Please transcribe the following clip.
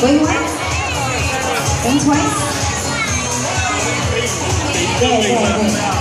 Going once? Going twice? There, there, there.